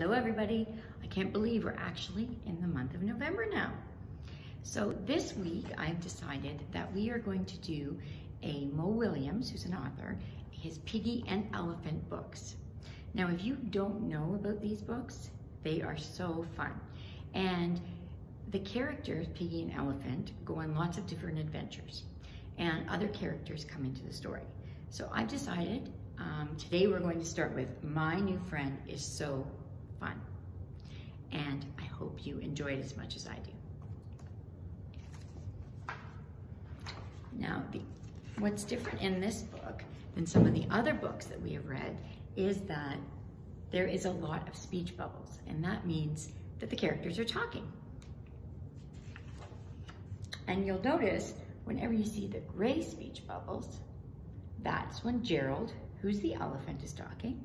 Hello everybody. I can't believe we're actually in the month of November now. So this week I've decided that we are going to do a Mo Willems, who's an author, his Piggie and Elephant books. Now if you don't know about these books, they are so fun. And the characters, Piggie and Elephant, go on lots of different adventures and other characters come into the story. So I've decided um, today we're going to start with My New Friend is So Fun. And I hope you enjoy it as much as I do. Now, the, what's different in this book than some of the other books that we have read is that there is a lot of speech bubbles, and that means that the characters are talking. And you'll notice whenever you see the gray speech bubbles, that's when Gerald, who's the elephant, is talking.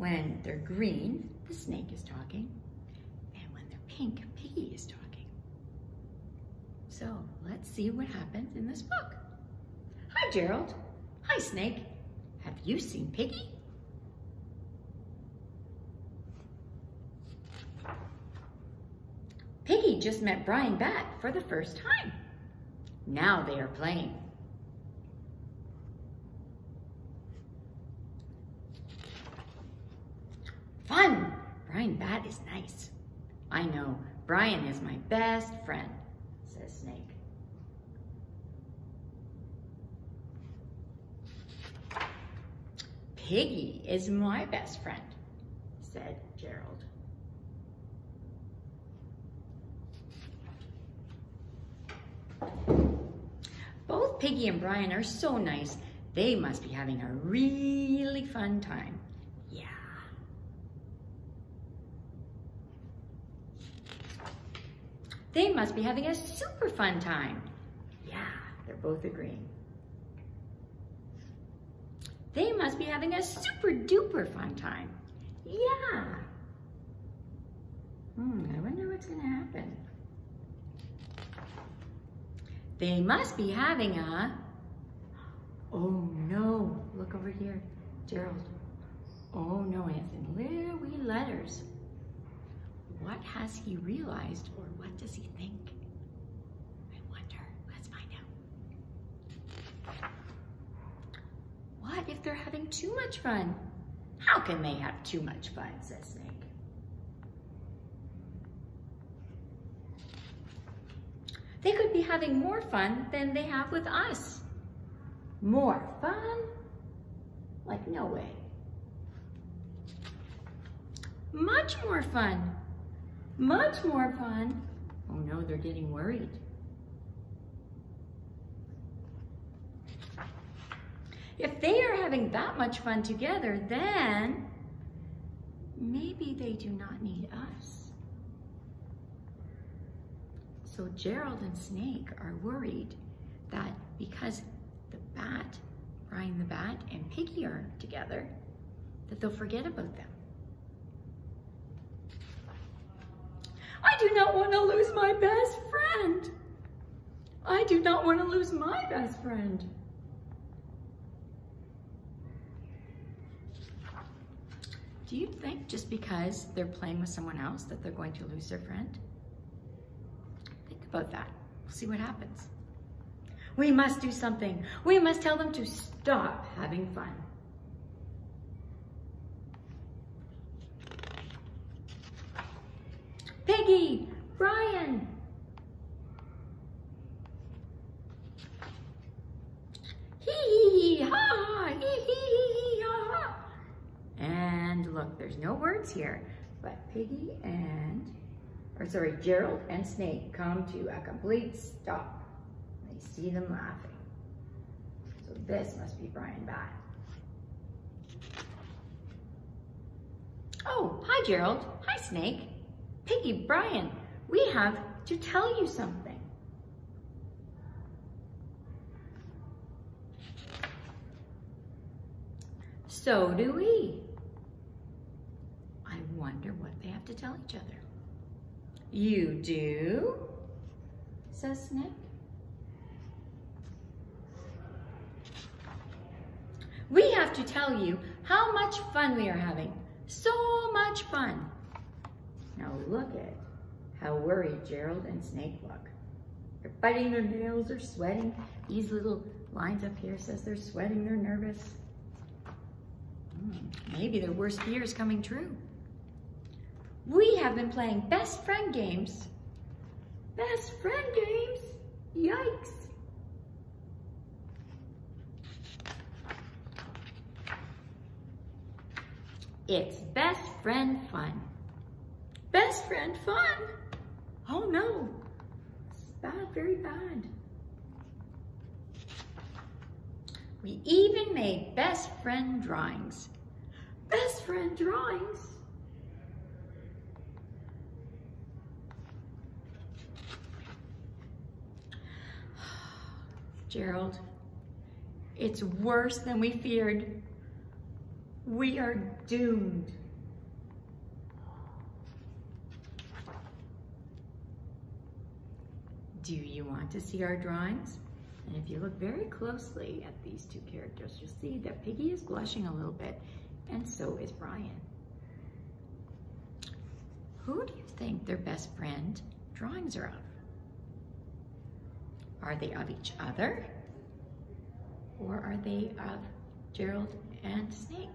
When they're green, the snake is talking. And when they're pink, Piggie is talking. So let's see what happens in this book. Hi, Gerald. Hi, Snake. Have you seen Piggie? Piggie just met Brian Bat for the first time. Now they are playing. Fun! Brian Bat is nice. I know, Brian is my best friend, says Snake. Piggie is my best friend, said Gerald. Both Piggie and Brian are so nice. They must be having a really fun time. Yeah. They must be having a super fun time. Yeah, they're both agreeing. They must be having a super duper fun time. Yeah. Hmm, I wonder what's gonna happen. They must be having a, oh no, look over here, Gerald. Oh no, it's in little wee letters. What has he realized or what does he think? I wonder, let's find out. What if they're having too much fun? How can they have too much fun, says Snake. They could be having more fun than they have with us. More fun? Like no way. Much more fun. Much more fun. Oh no, they're getting worried. If they are having that much fun together, then maybe they do not need us. So Gerald and Snake are worried that because the bat, Brian the bat, and Piggie are together, that they'll forget about them. I do not want to lose my best friend. I do not want to lose my best friend. Do you think just because they're playing with someone else that they're going to lose their friend? Think about that. We'll see what happens. We must do something. We must tell them to stop having fun. Piggie, Brian. Hee hee hee ha ha, hee hee hee hee ha ha. And look, there's no words here, but Piggie and, or sorry, Gerald and Snake come to a complete stop. They see them laughing. So this must be Brian Bat. Oh, hi Gerald. Hi Snake. Piggie, Brian, we have to tell you something. So do we. I wonder what they have to tell each other. You do, says Snake. We have to tell you how much fun we are having. So much fun. Now look at how worried Gerald and Snake look. They're biting their nails, they're sweating. These little lines up here says they're sweating, they're nervous. Hmm, maybe their worst fear is coming true. We have been playing best friend games. Best friend games? Yikes. It's best friend fun. Best friend fun? Oh no, it's bad, very bad. We even made best friend drawings. Best friend drawings? Gerald, it's worse than we feared. We are doomed. Do you want to see our drawings? And if you look very closely at these two characters, you'll see that Piggie is blushing a little bit, and so is Brian. Who do you think their best friend drawings are of? Are they of each other? Or are they of Gerald and Snake?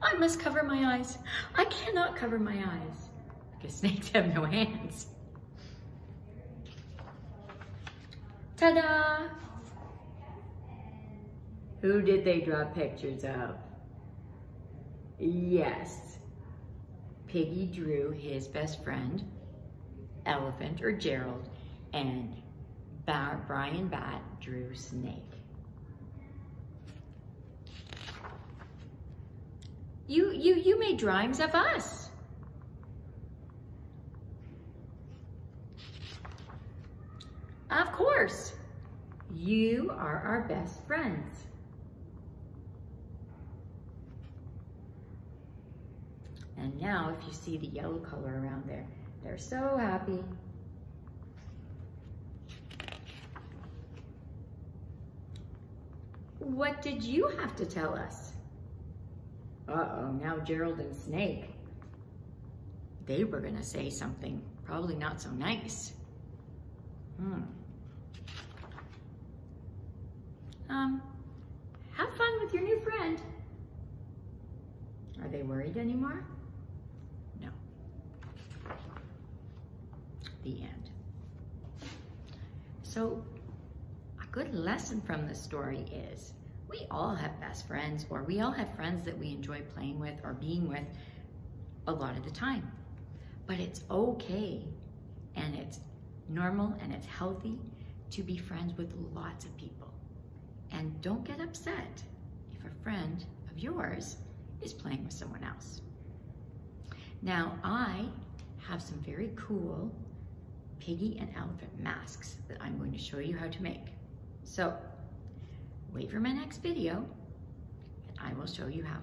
I must cover my eyes. I cannot cover my eyes because snakes have no hands. Ta-da! Who did they draw pictures of? Yes. Piggie drew his best friend, Elephant or Gerald, and Brian Bat drew Snake. You, you, you made drawings of us. Of course, you are our best friends. And now if you see the yellow color around there, they're so happy. What did you have to tell us? Uh-oh, now Gerald and Snake. They were gonna say something probably not so nice. Hmm. Um, have fun with your new friend. Are they worried anymore? No. The end. So, a good lesson from this story is we all have best friends or we all have friends that we enjoy playing with or being with a lot of the time. But it's okay and it's normal and it's healthy to be friends with lots of people. And don't get upset if a friend of yours is playing with someone else. Now, I have some very cool piggy and elephant masks that I'm going to show you how to make. So, wait for my next video, and I will show you how.